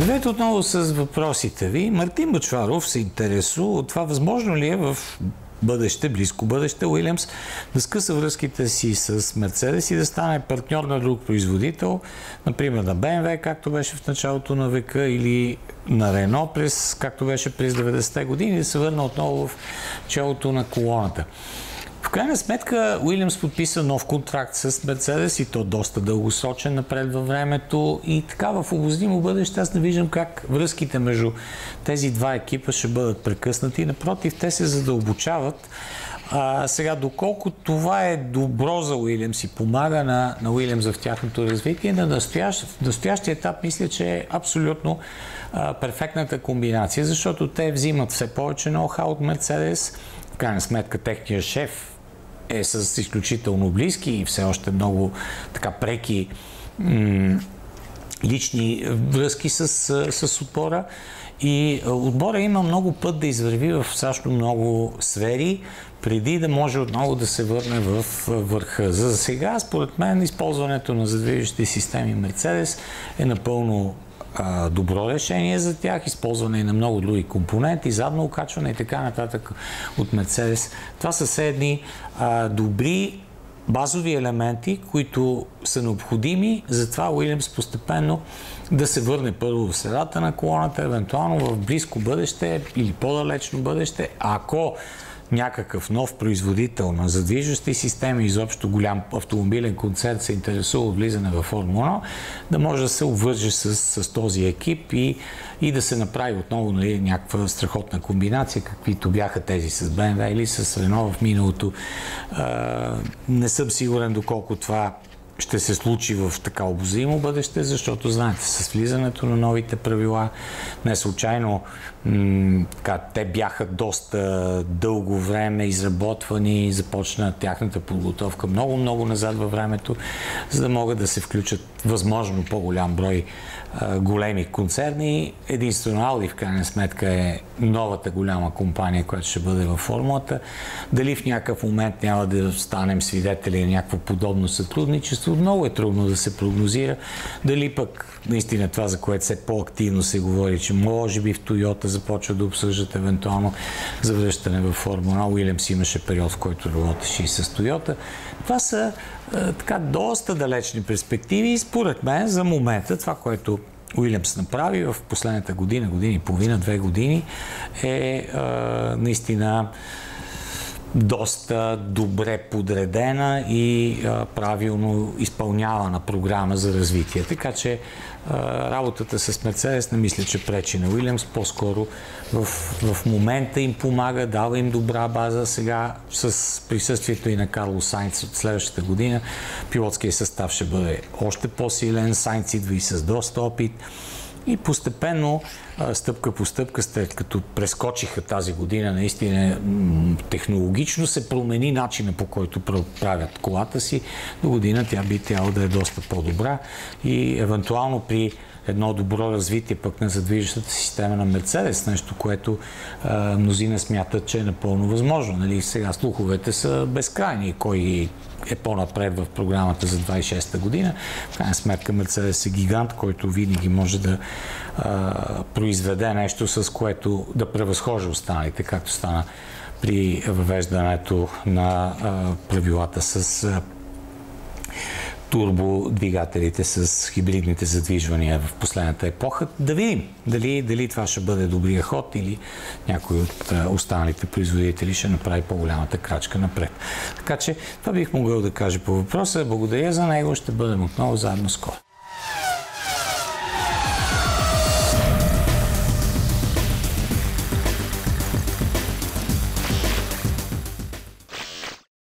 Здравейте отново с въпросите ви. Мартин Бачваров се интересува от това възможно ли е в бъдеще, близко бъдеще, Уилямс да скъса връзките си с Мерцедес и да стане партньор на друг производител, например на BMW, както беше в началото на века, или на Рено, през, както беше през 90-те години, да се върна отново в челото на колоната. В крайна сметка Уилямс подписа нов контракт с Мерцедес и то доста дългосрочен напред във времето и така в обозримо бъдеще аз не виждам как връзките между тези два екипа ще бъдат прекъснати. Напротив, те се задълбочават. А, сега, доколко това е добро за Уилямс и помага на, на Уилямс в тяхното развитие, на настоящ, настоящия етап мисля, че е абсолютно а, перфектната комбинация, защото те взимат все повече ноу-хау от Мерцедес. В крайна сметка, техният шеф е с изключително близки и все още много така преки лични връзки с, с отбора. И отбора има много път да извърви в също много сфери, преди да може отново да се върне в върха. За сега, според мен, използването на задвижещи системи Mercedes е напълно добро решение за тях, използване на много други компоненти, задно окачване и така нататък от Mercedes. Това са все едни а, добри базови елементи, които са необходими, затова Уилямс постепенно да се върне първо в средата на колоната, евентуално в близко бъдеще или по-далечно бъдеще, ако някакъв нов производител на задвижващи системи, изобщо голям автомобилен концерт се интересува от влизане в Формула 1, да може да се обвърже с, с този екип и, и да се направи отново нали, някаква страхотна комбинация, каквито бяха тези с BMW или с Рено в миналото. А, не съм сигурен доколко това ще се случи в така обозримо бъдеще, защото знаете, с влизането на новите правила, не случайно така, те бяха доста дълго време изработвани, започна тяхната подготовка много-много назад във времето, за да могат да се включат възможно по-голям брой а, големи концерни. Единствено Ауди в крайна сметка е новата голяма компания, която ще бъде във формулата. Дали в някакъв момент няма да станем свидетели на някакво подобно сътрудничество, много е трудно да се прогнозира. Дали пък наистина това, за което все по-активно се говори, че може би в Тойота започва да обсъждат евентуално завръщане във Формула. Уилямс имаше период, в който работеше и с Тойота. Това са е, така доста далечни перспективи и според мен за момента това, което Уилямс направи в последната година, година и половина, две години е, е наистина доста добре подредена и а, правилно изпълнявана програма за развитие. Така че а, работата с Мерцедес не мисля, че пречи на Уилямс. По-скоро в, в момента им помага, дава им добра база. Сега с присъствието и на Карло Сайнц от следващата година пилотския състав ще бъде още по-силен. Сайнц идва и с доста опит. И постепенно, стъпка по стъпка, след като прескочиха тази година, наистина технологично се промени начина по който правят колата си. До година тя би трябвало да е доста по-добра и евентуално при едно добро развитие пък на задвижещата система на Мерцедес, нещо, което а, мнозина смятат, че е напълно възможно. Нали? Сега слуховете са безкрайни. Кой е по-напред в програмата за 26-та година. В крайна сметка Мерцедес е гигант, който винаги може да произведе нещо, с което да превъзхожа останалите, както стана при въвеждането на правилата с турбодвигателите с хибридните задвижвания в последната епоха. Да видим дали, дали това ще бъде добрия ход или някой от останалите производители ще направи по-голямата крачка напред. Така че това бих могъл да кажа по въпроса. Благодаря за него. Ще бъдем отново заедно скоро.